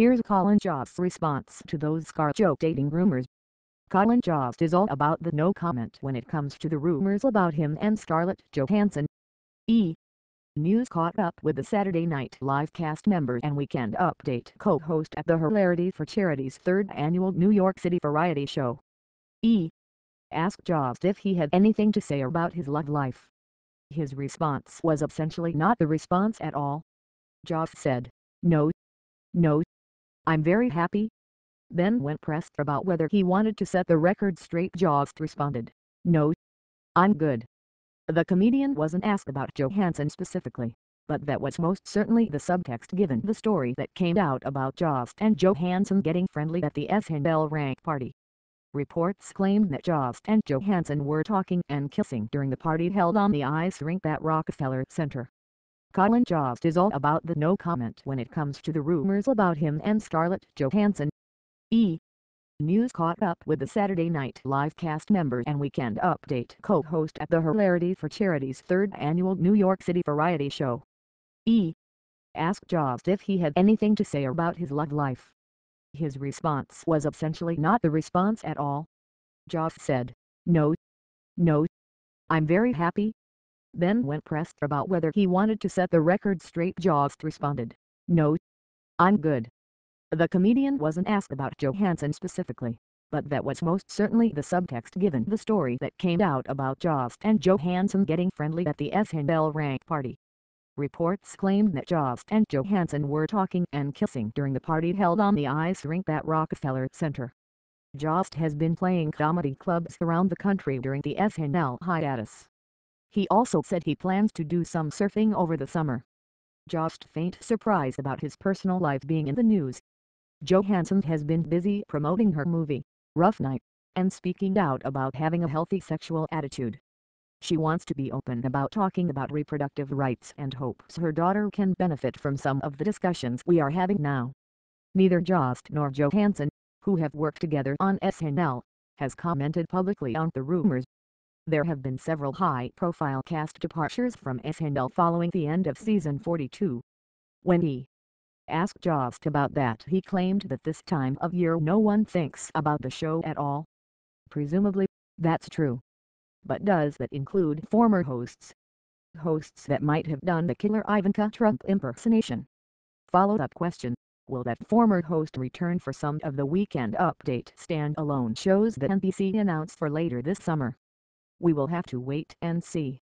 Here's Colin Jost' response to those ScarJo dating rumors. Colin Jost is all about the no comment when it comes to the rumors about him and Scarlett Johansson. E! News caught up with the Saturday Night Live cast member and Weekend Update co-host at the Hilarity for Charity's third annual New York City variety show. E! Asked Jost if he had anything to say about his love life. His response was essentially not the response at all. Jost said, No. No. I'm very happy, then when pressed about whether he wanted to set the record straight Jost responded, No. I'm good. The comedian wasn't asked about Johansson specifically, but that was most certainly the subtext given the story that came out about Jost and Johansson getting friendly at the SNL rank party. Reports claimed that Jost and Johansson were talking and kissing during the party held on the ice rink at Rockefeller Center. Colin Jost is all about the no comment when it comes to the rumors about him and Scarlett Johansson. E! News caught up with the Saturday Night Live cast member and Weekend Update co-host at the Hilarity for Charity's third annual New York City variety show. E! Asked Jost if he had anything to say about his love life. His response was essentially not the response at all. Jost said, No. No. I'm very happy. Then when pressed about whether he wanted to set the record straight Jost responded, No. I'm good. The comedian wasn't asked about Johansson specifically, but that was most certainly the subtext given the story that came out about Jost and Johansson getting friendly at the SNL rank party. Reports claimed that Jost and Johansson were talking and kissing during the party held on the ice rink at Rockefeller Center. Jost has been playing comedy clubs around the country during the SNL hiatus. He also said he plans to do some surfing over the summer. Jost faint surprise about his personal life being in the news Johansson has been busy promoting her movie, Rough Night, and speaking out about having a healthy sexual attitude. She wants to be open about talking about reproductive rights and hopes her daughter can benefit from some of the discussions we are having now. Neither Jost nor Johansson, who have worked together on SNL, has commented publicly on the rumors. There have been several high-profile cast departures from SNL following the end of season 42. When he asked Jost about that he claimed that this time of year no one thinks about the show at all. Presumably, that's true. But does that include former hosts? Hosts that might have done the killer Ivanka Trump impersonation? Follow-up question, will that former host return for some of the Weekend Update standalone shows that NBC announced for later this summer? We will have to wait and see.